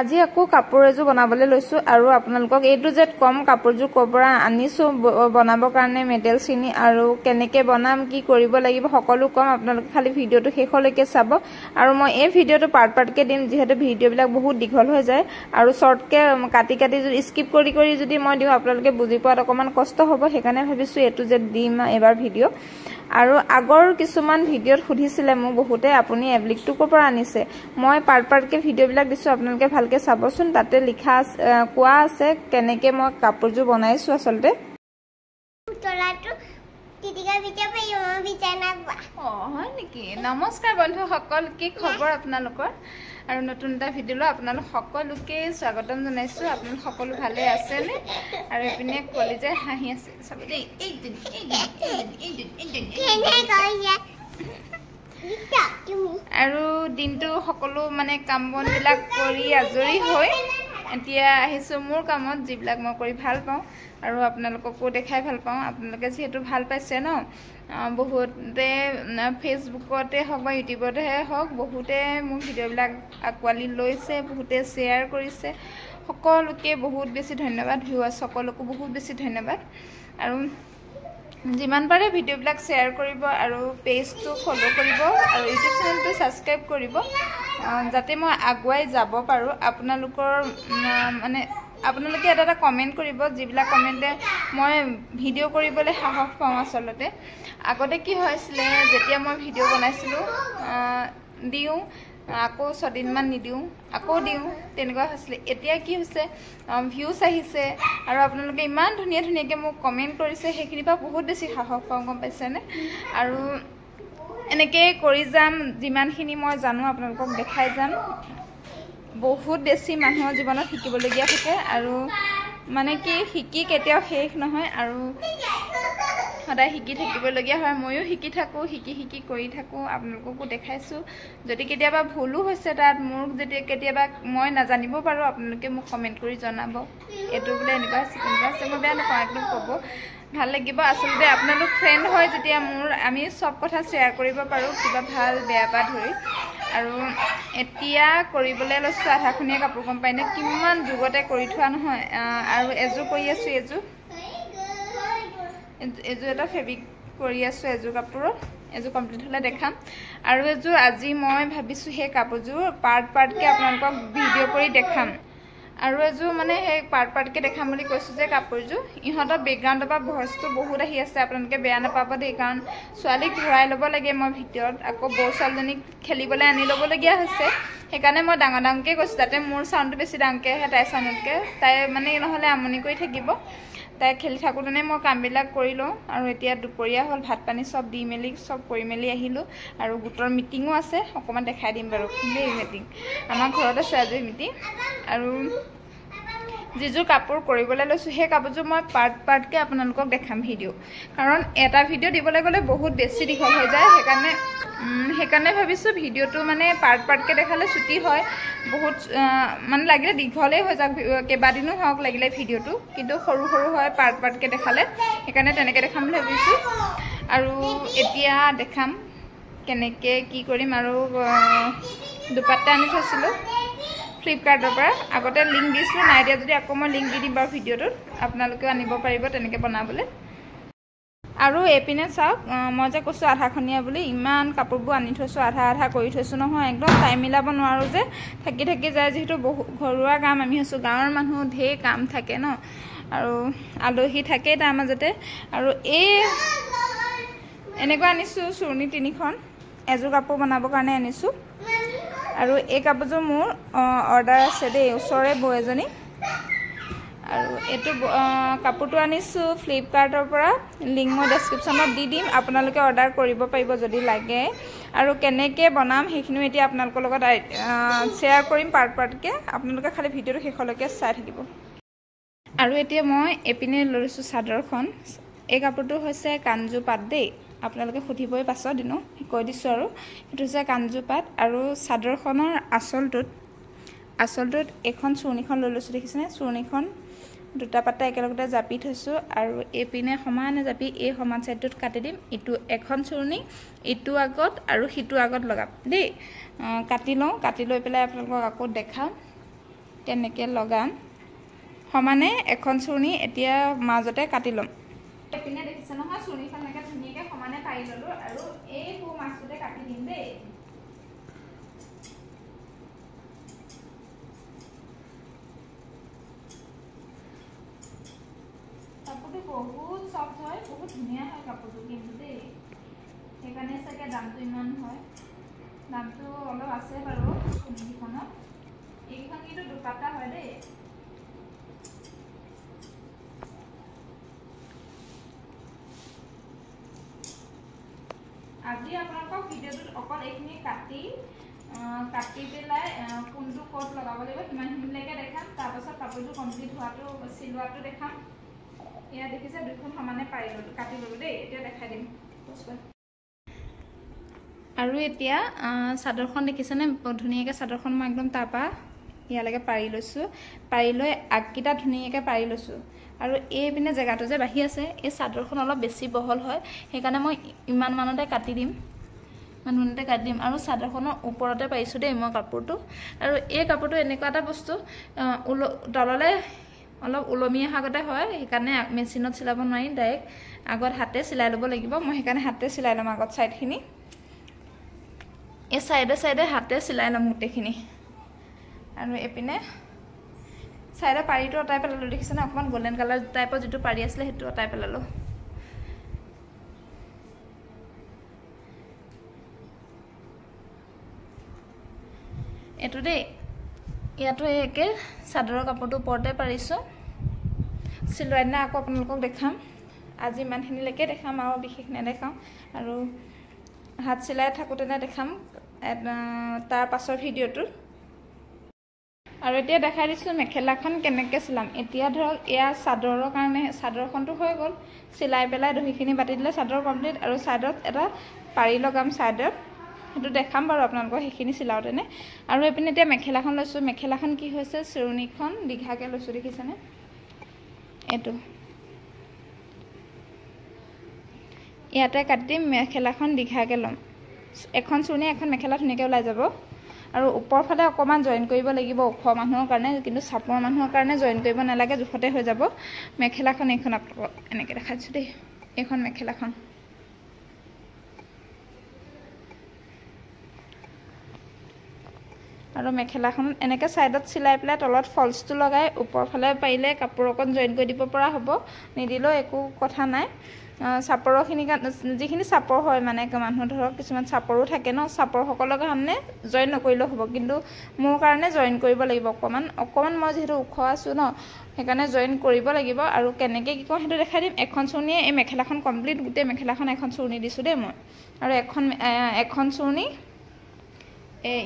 আজি আকৌ কাপোৰ এযোৰ বনাবলৈ লৈছোঁ আৰু আপোনালোকক এইটো যে কম কাপোৰযোৰ ক'ৰ পৰা আনিছোঁ বনাবৰ কাৰণে মেটেল চিনি আৰু কেনেকৈ বনাম কি কৰিব লাগিব সকলো ক'ম আপোনালোকে খালি ভিডিঅ'টো শেষলৈকে চাব। আৰু মই এই ভিডিঅ'টো পাৰ্ট পাৰ্টকৈ দিম যিহেতু ভিডিঅ'বিলাক বহুত দীঘল হৈ যায়। আৰু শ্বৰ্টকৈ কাটি কাটি যদি স্কিপ কৰি কৰি যদি মই দিওঁ আপোনালোকে বুজি পোৱাত অকণমান কষ্ট হ'ব। সেইকাৰণে ভাবিছোঁ এইটো যে দিম এইবাৰ ভিডিঅ' আৰু আগৰ কিছুমান ভিডিঅ'ত সুধিছিলে মোক বহুতে আপুনি এব্লিকটো ক'ৰ পৰা আনিছে? মই পাৰ্ট পাৰ্টকৈ ভিডিঅ'বিলাক দিছোঁ আপোনালোকে ভালকৈ চাবচোন তাতে লিখা কোৱা আছে কেনেকৈ মই কাপোৰযোৰ বনাইছোঁ আচলতে। হয় নেকি? নমস্কাৰ বন্ধুসকল কি খবৰ আপোনালোকৰ? আৰু নতুন এটা ভিডিঅ'লৈ আপোনালোক সকলোকে স্বাগতম জনাইছোঁ। আপোনালোক সকলো ভালে আছেনে? আৰু এইপিনে কলিজাই হাঁহি আছে। চাব দেই আৰু দিনটো সকলো মানে কাম বনবিলাক কৰি আজৰি হৈ এতিয়া আহিছোঁ মোৰ কামত যিবিলাক মই কৰি ভাল পাওঁ আৰু আপোনালোককো দেখাই ভাল পাওঁ। আপোনালোকে যিহেতু ভাল পাইছে ন বহুতে ফেচবুকতে হওক বা ইউটিউবতে হওক বহুতে মোৰ ভিডিঅ'বিলাক আঁকোৱালি লৈছে বহুতে শ্বেয়াৰ কৰিছে। সকলোকে বহুত বেছি ধন্যবাদ ভিউৱাৰ্ছ সকলোকো বহুত বেছি ধন্যবাদ। আৰু যিমান পাৰে ভিডিঅ'বিলাক শ্বেয়াৰ কৰিব আৰু পেজটো ফ'ল' কৰিব আৰু ইউটিউব চেনেলটো ছাবস্ক্ৰাইব কৰিব যাতে মই আগুৱাই যাব পাৰোঁ। আপোনালোকৰ মানে আপোনালোকে এটা এটা কমেণ্ট কৰিব যিবিলাক কমেণ্টে মই ভিডিঅ' কৰিবলৈ সাহস পাওঁ আচলতে। আগতে কি হৈছিলে যেতিয়া মই ভিডিঅ' বনাইছিলোঁ দিওঁ আকৌ ছদিনমান নিদিওঁ আকৌ দিওঁ তেনেকুৱা হৈছিলে। এতিয়া কি হৈছে ভিউজ আহিছে আৰু আপোনালোকে ইমান ধুনীয়া ধুনীয়াকৈ মোক কমেণ্ট কৰিছে সেইখিনিৰ পৰা বহুত বেছি সাহস পাওঁ গম পাইছেনে? আৰু এনেকৈ কৰি যাম যিমানখিনি মই জানো আপোনালোকক দেখাই যাম। বহুত বেছি মানুহৰ জীৱনত শিকিবলগীয়া থাকে আৰু মানে কি শিকি কেতিয়াও শেষ নহয় আৰু সদায় শিকি থাকিবলগীয়া হয়। ময়ো শিকি থাকোঁ শিকি শিকি কৰি থাকোঁ আপোনালোককো দেখাইছোঁ। যদি কেতিয়াবা ভুলো হৈছে তাত মোক যদি কেতিয়াবা মই নাজানিব পাৰোঁ আপোনালোকে মোক কমেণ্ট কৰি জনাব। এইটো বোলে এনেকুৱা আছে তেনেকুৱা আছে মই বেয়া নাপাওঁ একদম ক'ব। ভাল লাগিব। আচলতে আপোনালোক ফ্ৰেণ্ড হয় যেতিয়া মোৰ আমি চব কথা শ্বেয়াৰ কৰিব পাৰোঁ কিবা ভাল বেয়া পৰা ধৰি। আৰু এতিয়া কৰিবলৈ লৈছোঁ আধাখনীয়া কাপোৰ পাইনে? কিমান যুগতে কৰি থোৱা নহয়। আৰু এযোৰ কৰি আছোঁ এযোৰ। এযোৰ এটা ফেব্ৰিক কৰি আছোঁ এযোৰ কাপোৰত এযোৰ কমপ্লিট হ'লে দেখাম। আৰু এযোৰ আজি মই ভাবিছোঁ সেই কাপোৰযোৰ পাৰ্ট পাৰ্টকৈ আপোনালোকক ভিডিঅ' কৰি দেখাম। আৰু এযোৰ মানে সেই পাৰ্ট পাৰ্টকৈ দেখাম বুলি কৈছোঁ যে কাপোৰযোৰ। ইহঁতৰ বেকগ্ৰাউণ্ডৰ পৰা ভইচটো বহুত আহি আছে আপোনালোকে বেয়া নাপাব দেই কাৰণ ছোৱালীক ঘূৰাই ল'ব লাগে মই ভিতৰত। আকৌ বৌ ছোৱালীজনীক খেলিবলৈ আনি ল'বলগীয়া হৈছে। সেইকাৰণে মই ডাঙৰ ডাঙৰকৈ কৈছোঁ যাতে মোৰ চাউণ্ডটো বেছি ডাঙৰকৈ আহে তাইৰ চাউণ্ডতকৈ তাই মানে নহ'লে আমনি কৰি থাকিব। তাই খেলি থাকোঁতেনে মই কামবিলাক কৰি লওঁ আৰু এতিয়া দুপৰীয়া হ'ল ভাত পানী চব দি মেলি চব কৰি মেলি আহিলোঁ আৰু গোটৰ মিটিঙো আছে অকণমান দেখাই দিম বাৰু দেই মিটিং আমাৰ ঘৰত আছে আজি মিটিং আৰু যিযোৰ কাপোৰ কৰিবলৈ লৈছোঁ সেই কাপোৰযোৰ মই পাৰ্ট পাৰ্টকৈ আপোনালোকক দেখাম ভিডিঅ' কাৰণ এটা ভিডিঅ' দিবলৈ গ'লে বহুত বেছি দীঘল হৈ যায় সেইকাৰণে সেইকাৰণে ভাবিছোঁ ভিডিঅ'টো মানে পাৰ্ট পাৰ্টকৈ দেখালে ছুটি হয়। বহুত মানে লাগিলে দীঘলেই হৈ যাওক কেইবাদিনো হওক লাগিলে ভিডিঅ'টো কিন্তু সৰু সৰু হয় পাৰ্ট পাৰ্টকৈ দেখালে সেইকাৰণে তেনেকৈ দেখাম বুলি ভাবিছোঁ। আৰু এতিয়া দেখাম কেনেকৈ কি কৰিম আৰু দুপাত্তা আনি থৈছিলোঁ। ফ্লিপকাৰ্টৰ পৰা। আগতে লিংক দিছিলোঁ নাই দিয়া যদি আকৌ মই লিংক দি দিম বাৰু ভিডিঅ'টোত। আপোনালোকেও আনিব পাৰিব তেনেকৈ বনাবলৈ। আৰু এইপিনে চাওক মই যে কৈছোঁ আধাখনীয়া বুলি ইমান কাপোৰবোৰ আনি থৈছোঁ আধা আধা কৰি থৈছোঁ নহয় একদম টাইম মিলাব নোৱাৰোঁ যে। থাকি থাকি যায় যিহেতু বহু ঘৰুৱা কাম আমি হৈছোঁ গাঁৱৰ মানুহ ঢেৰ কাম থাকে ন। আৰু আলহী থাকেই তাৰ মাজতে। আৰু এই এনেকুৱা আনিছোঁ চুৰণি তিনিখন। এযোৰ কাপোৰ বনাবৰ কাৰণে আনিছোঁ। আৰু এই কাপোৰযোৰ মোৰ অৰ্ডাৰ আছে দেই ওচৰৰে বৌ এজনী। আৰু এইটো কাপোৰটো আনিছোঁ ফ্লিপকাৰ্টৰ পৰা লিংক মই ডেছক্ৰিপশ্যনত দি দিম আপোনালোকে অৰ্ডাৰ কৰিব পাৰিব যদি লাগে। আৰু কেনেকৈ বনাম সেইখিনিও এতিয়া আপোনালোকৰ লগত শ্বেয়াৰ কৰিম পাৰ্ট পাৰ্টকৈ আপোনালোকে খালি ভিডিঅ'টো শেষলৈকে চাই থাকিব। আৰু এতিয়া মই এইপিনে লৈছোঁ চাদৰখন। এই কাপোৰটো হৈছে কাঞ্জু পাত দেই। আপোনালোকে সুধিবই পাছত দিনো কৈ দিছোঁ আৰু। সেইটো হৈছে কাঞ্জু পাত আৰু চাদৰখনৰ আঁচলটোত আঁচলটোত এইখন চুৰণিখন লৈ লৈছোঁ দেখিছেনে? চুৰণিখন দুটা পাতা একেলগতে জাপি থৈছোঁ আৰু এইপিনে সমানে জাপি এই সমান ছাইডটোত কাটি দিম। ইটো এখন চুৰণি ইটো আগত আৰু সিটো আগত লগাম। দেই কাটি লওঁ কাটি লৈ পেলাই আপোনালোকক আকৌ দেখাম। কেনেকৈ লগাম। সমানে এখন চুৰ্ণি এতিয়া মাজতে কাটি ল'ম। এইপিনে দেখিছে নহয় চুৰ্ণিখন এনেকৈ পাৰি ল'লোঁ আৰু এই সু মাছটোতে কাটি দিম দেই। কাপোৰটো বহুত চফ্ট হয় বহুত ধুনীয়া হয় কাপোৰটো কিন্তু দেই। সেইকাৰণে চাগে দামটো ইমান হয়। দামটো অলপ আছে বাৰু চুৰ্ণিকেইখনত এইকেইখন কিন্তু দুপাটা হয় দেই। আজি আপোনালোকক ভিডিঅ'টোত অকল এইখিনি কাটি কাটি পেলাই কোনটো ক'ত লগাব লাগিব সিমানখিনিলৈকে দেখাম। তাৰপাছত কাপোৰটো কমপ্লিট হোৱাটো চিলোৱাটো দেখাম। এয়া দেখিছে দুইখন সমানে পাৰি ল'লোঁ কাটি ল'লোঁ দেই। এতিয়া দেখাই দিম। আৰু এতিয়া চাদৰখন দেখিছেনে? ধুনীয়াকৈ চাদৰখন মই একদম তাৰপৰা ইয়ালৈকে পাৰি লৈছোঁ। পাৰি লৈ আগকেইটা ধুনীয়াকৈ পাৰি লৈছোঁ। আৰু এইপিনে জেগাটো যে বাঢ়ি আছে এই চাদৰখন অলপ বেছি বহল হয় সেইকাৰণে মই ইমান মানতে কাটি দিম। ইমান মানতে কাটি দিম। আৰু চাদৰখনৰ ওপৰতে পাৰিছোঁ দেই মই কাপোৰটো। আৰু এই কাপোৰটো এনেকুৱা এটা বস্তু ওল তললৈ অলপ ওলমি অহাগতে হয় সেইকাৰণে মেচিনত চিলাব নোৱাৰি ডাইৰেক্ট আগত হাতে চিলাই ল'ব লাগিব। মই সেইকাৰণে হাতে চিলাই ল'ম আগত ছাইডখিনি এই ছাইডে ছাইডে হাতে চিলাই ল'ম গোটেইখিনি। আৰু এইপিনে ছাইডৰ পাৰিটো অঁতাই পেলালোঁ দেখিছেনে অকণমান গল্ডেন কালাৰ টাইপৰ যিটো পাৰি আছিলে সেইটো অঁতাই পেলালোঁ। এইটো দেই ইয়াতো একে চাদৰৰ কাপোৰটো ওপৰতে পাৰিছোঁ। চিলোৱাৰ দিনা আকৌ আপোনালোকক দেখাম। আজি ইমানখিনিলৈকে দেখাম আৰু বিশেষ নেদেখাওঁ। আৰু হাত চিলাই থাকোঁতেনে দেখাম। তাৰ পাছৰ ভিডিঅ'টোত। আৰু এতিয়া দেখাই দিছোঁ মেখেলাখন কেনেকৈ চিলাম। এতিয়া ধৰক এয়া চাদৰৰ কাৰণে চাদৰখনটো হৈ গ'ল। চিলাই পেলাই দহিখিনি বাতি দিলে চাদৰ কমপ্লিট আৰু ছাইডত এটা পাৰি লগাম ছাইডত সেইটো দেখাম বাৰু আপোনালোকক সেইখিনি চিলাওঁতেনে। আৰু এইপিনে এতিয়া মেখেলাখন লৈছোঁ। মেখেলাখন কি হৈছে? চিৰণিখন দীঘাকৈ লৈছোঁ দেখিছেনে? এইটো। ইয়াতে কাটি মেখেলাখন দীঘাকৈ ল'ম। এখন চুৰ্ণি এখন মেখেলা ধুনীয়াকৈ ওলাই যাব। আৰু ওপৰ ফালে অকণমান জইন কৰিব লাগিব ওখ মানুহৰ কাৰণে কিন্তু চাপৰ মানুহৰ কাৰণে জইন কৰিব নালাগে জোখতে হৈ যাব। মেখেলাখন এইখন আপোনালোকক এনেকৈ দেখাইছোঁ দেই এইখন মেখেলাখন। আৰু মেখেলাখন এনেকৈ ছাইডত চিলাই পেলাই তলত ফল্চটো লগাই ওপৰ ফালে পাৰিলে কাপোৰ অকণ জইন কৰি দিব পৰা হ'ব। নিদিলেও একো কথা নাই। কাৰণে যিখিনি চাপৰ হয় মানে মানুহ ধৰক কিছুমান চাপৰো থাকে ন চাপৰসকলৰ কাৰণে জইন নকৰিলেও হ'ব কিন্তু মোৰ কাৰণে জইন কৰিব লাগিব অকণমান। অকণমান মই যিহেতু ওখ আছোঁ ন সেইকাৰণে জইন কৰিব লাগিব আৰু কেনেকৈ কি কৰোঁ সেইটো দেখাই দিম। এখন চুৰ্ণিয়ে এই মেখেলাখন কমপ্লিট গোটেই মেখেলাখন এখন চুৰ্ণি দিছোঁ দেই মই। আৰু এখন এখন চুৰ্ণি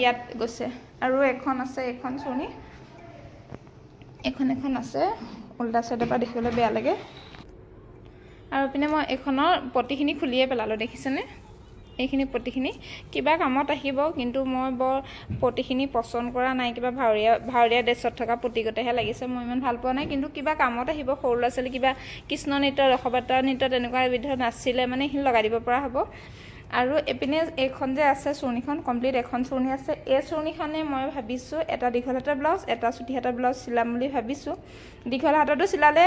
ইয়াত গৈছে। আৰু এখন আছে এইখন চুৰ্ণি। এইখন এখন আছে। উল্টা চাইডৰ পৰা দেখিবলৈ বেয়া লাগে। আৰু পিনে মই এইখনৰ পতিখিনি খুলিয়ে পেলালোঁ দেখিছেনে? এইখিনি পতিখিনি কিবা কামত আহিব কিন্তু মই বৰ পতিখিনি পচন্দ কৰা নাই। কিবা ভাৱৰীয়া ভাৱৰীয়া ড্ৰেছত থকা পতিগতেহে লাগিছে। মই ইমান ভাল পোৱা নাই কিন্তু কিবা কামত আহিব সৰু ল'ৰা ছোৱালী কিবা কৃষ্ণ নৃত্য ৰসবাতা নৃত্য তেনেকুৱা এবিধৰ নাচিলে মানে এইখিনি লগাই দিব পৰা হ'ব। আৰু এইপিনে এইখন যে আছে চুৰ্ণিখন কমপ্লিট এখন চুৰ্ণি আছে। এই চুৰ্ণিখনে মই ভাবিছোঁ এটা দীঘল হাতৰ ব্লাউজ এটা চুটি হাতৰ ব্লাউজ চিলাম বুলি ভাবিছোঁ। দীঘল হাতৰটো চিলালে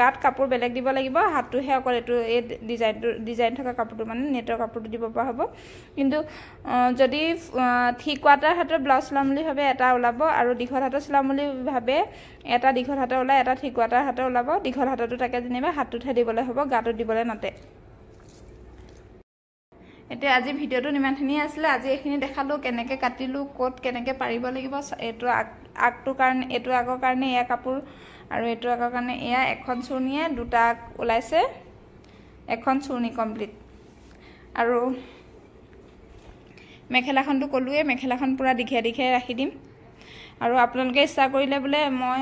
গাত কাপোৰ বেলেগ দিব লাগিব হাতটোহে অকল এইটো এই ডিজাইনটো ডিজাইন থকা কাপোৰটো মানে নেটৰ কাপোৰটো দিব পৰা হ'ব। কিন্তু যদি থ্ৰী কোৱাৰ্টাৰ হাতৰ ব্লাউজ চিলাম বুলি ভাবে এটা ওলাব। আৰু দীঘল হাতৰ চিলাম বুলি ভাবে এটা দীঘল হাতৰ ওলাই এটা থ্ৰী কোৱাৰ্টাৰ হাতৰ ওলাব। দীঘল হাতৰটো তাকে যেনিবা হাতটোতহে দিবলৈ হ'ব গাটোত দিবলৈ নাতে এতিয়া আজি ভিডিঅ'টো ইমানখিনিয়ে আছিলে আজি এইখিনি দেখালোঁ কেনেকৈ কাটিলোঁ ক'ত কেনেকৈ পাৰিব লাগিব এইটো আগ আগটোৰ কাৰণে এইটো আগৰ কাৰণে এয়া কাপোৰ আৰু এইটো আগৰ কাৰণে এয়া এখন চুৰ্ণিয়ে দুটা ওলাইছে এখন চুৰ্ণি কমপ্লিট। আৰু মেখেলাখনটো ক'লোৱে মেখেলাখন পূৰা দীঘে দীঘে ৰাখি দিম। আৰু আপোনালোকে ইচ্ছা কৰিলে বোলে মই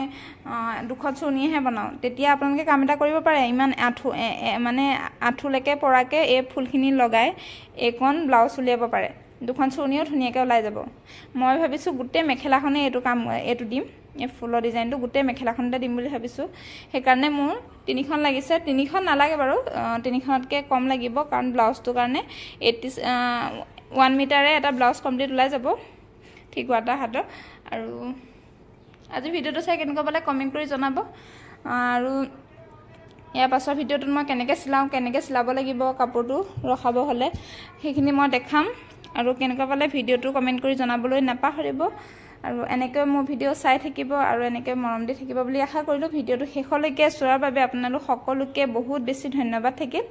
দুখন চুৰ্ণিহে বনাওঁ। তেতিয়া আপোনালোকে কাম এটা কৰিব পাৰে ইমান আঁঠু মানে আঁঠুলৈকে পৰাকৈ এই ফুলখিনি লগাই এইকণ ব্লাউজ উলিয়াব পাৰে। দুখন চুৰ্ণিও ধুনীয়াকৈ ওলাই যাব। মই ভাবিছোঁ গোটেই মেখেলাখনেই এইটো কাম এইটো দিম। এই ফুলৰ ডিজাইনটো গোটেই মেখেলাখনতে দিম বুলি ভাবিছোঁ। সেইকাৰণে মোৰ তিনিখন লাগিছে। তিনিখন নালাগে বাৰু তিনিখনতকৈ কম লাগিব। কাৰণ ব্লাউজটোৰ কাৰণে এইটি ওৱান মিটাৰে এটা ব্লাউজ কমপ্লিট ওলাই যাব। ঠিক হাতৰ আৰু আজি ভিডিঅ'টো চাই কেনেকুৱা পালে কমেণ্ট কৰি জনাব। আৰু ইয়াৰ পাছৰ ভিডিঅ'টোত মই কেনেকৈ চিলাওঁ কেনেকৈ চিলাব লাগিব কাপোৰটো ৰখাব হ'লে সেইখিনি মই দেখাম। আৰু কেনেকুৱা পালে ভিডিঅ'টো কমেণ্ট কৰি জনাবলৈ নাপাহৰিব। আৰু এনেকৈ মোৰ ভিডিঅ' চাই থাকিব আৰু এনেকৈ মৰম দি থাকিব বুলি আশা কৰিলোঁ। ভিডিঅ'টো শেষলৈকে চোৱাৰ বাবে আপোনালোক সকলোকে বহুত বেছি ধন্যবাদ থাকিল।